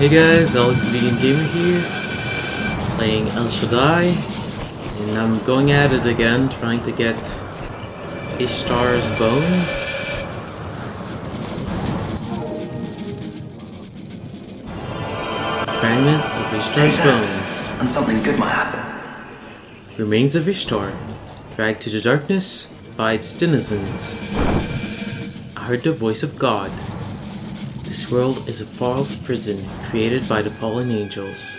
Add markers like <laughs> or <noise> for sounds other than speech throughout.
Hey guys, Alex Vegan Gaymer here, playing El Shaddai, and I'm going at it again, trying to get Ishtar's bones. Fragment of Ishtar's bones. and something good might happen. Remains of Ishtar, dragged to the darkness by its denizens. I heard the voice of God. This world is a false prison created by the fallen angels,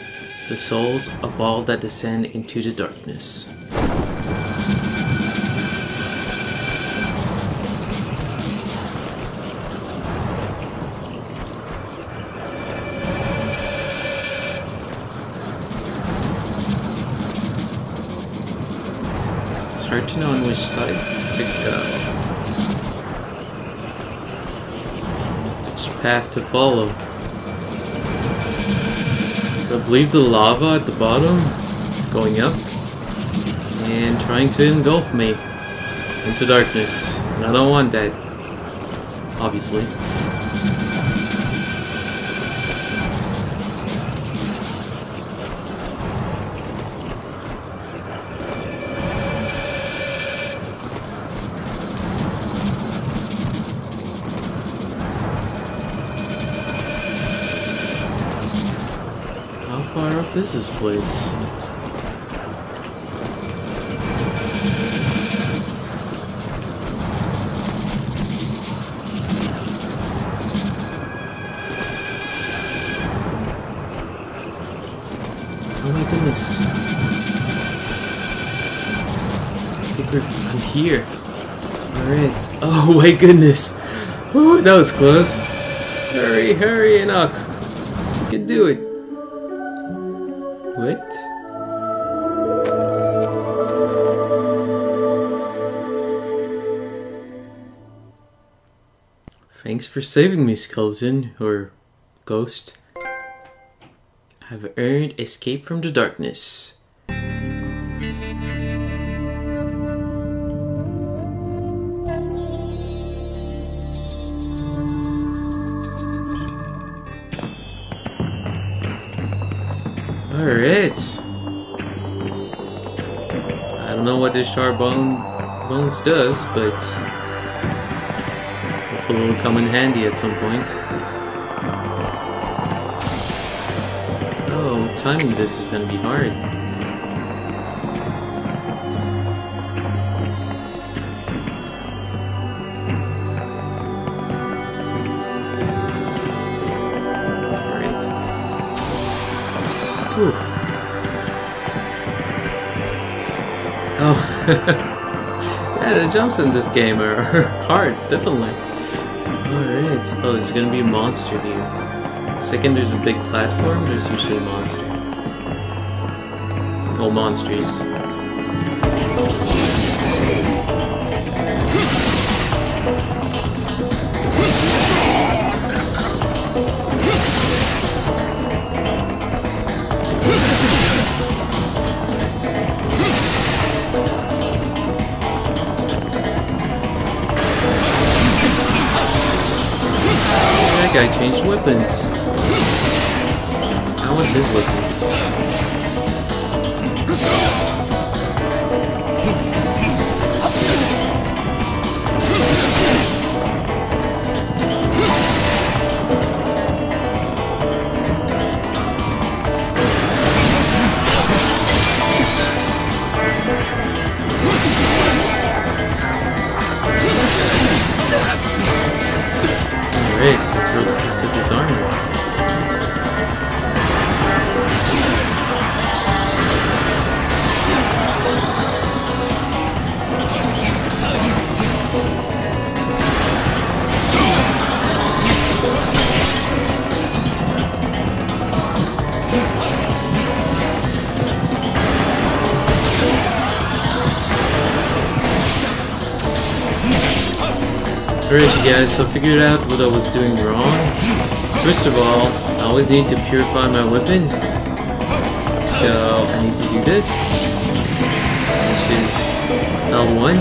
the souls of all that descend into the darkness. It's hard to know on which side to go. Which path to follow. So I believe the lava at the bottom is going up and trying to engulf me into darkness. And I don't want that. Obviously. Is this place? Oh my goodness. I think we're, I'm here. Alright. <laughs> Oh my goodness. Ooh, that was close. Hurry, hurry, Enoch. You can do it. Thanks for saving me, skeleton, or ghost. I've earned escape from the darkness. Alright. I don't know what this sharp bone bones does, but hopefully it'll come in handy at some point. Oh, timing this is gonna be hard. Oh, <laughs> yeah, the jumps in this game are <laughs> hard, definitely. Alright, oh, there's gonna be a monster here. Second, there's a big platform, there's usually a monster. Oh, monsters. Guy changed weapons. I want his weapon. Alright you guys, so I figured out what I was doing wrong. First of all, I always need to purify my weapon. So I need to do this, which is L1.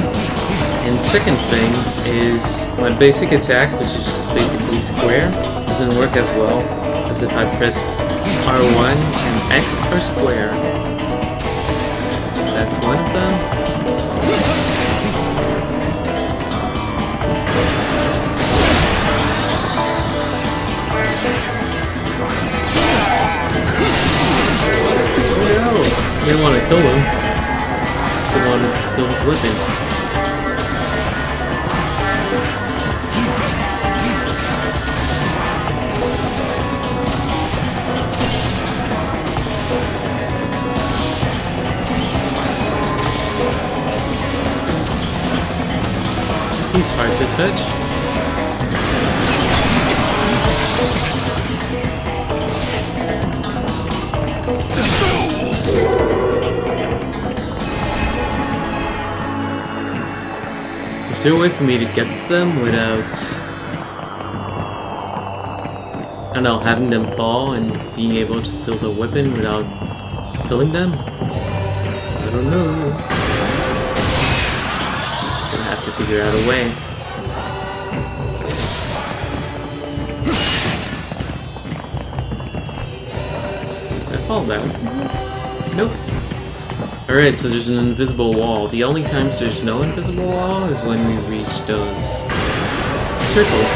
And second thing is my basic attack, which is just basically square, doesn't work as well. As if I press R1 and X or square. So that's one of them. Kill him. Just wanted to steal his weapon. He's hard to touch. Is there a way for me to get to them without... I don't know, having them fall and being able to steal the weapon without killing them? I don't know. Gonna have to figure out a way. Did I fall down? Nope. Alright, so there's an invisible wall. The only times there's no invisible wall is when we reach those circles.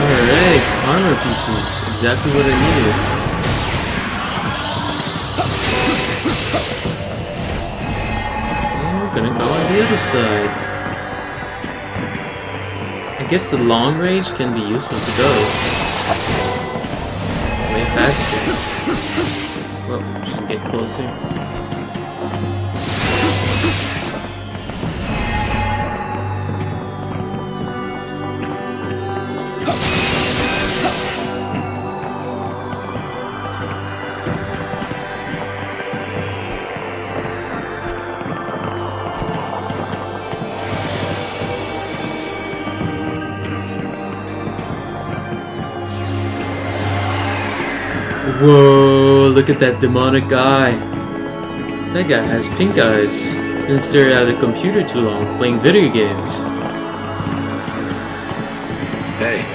Alright, armor pieces. Exactly what I needed. And we're gonna go on the other side. I guess the long range can be useful to those. Faster. Whoa, should get closer. Look at that demonic guy. That guy has pink eyes. He's been staring at a computer too long, playing video games. Hey.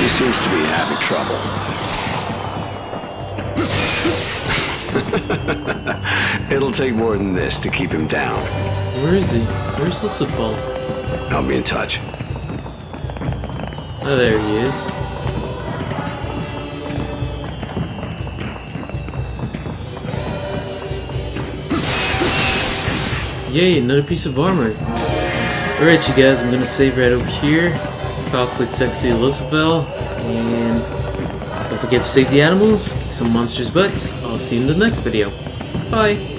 He seems to be having trouble. <laughs> It'll take more than this to keep him down. Where is he? Where's Lucifel? I'll be in touch. Oh, there he is. Yay, another piece of armor. Alright, you guys, I'm gonna save right over here. Talk with sexy Elizabeth, and don't forget to save the animals, kick some monsters' butt. I'll see you in the next video. Bye!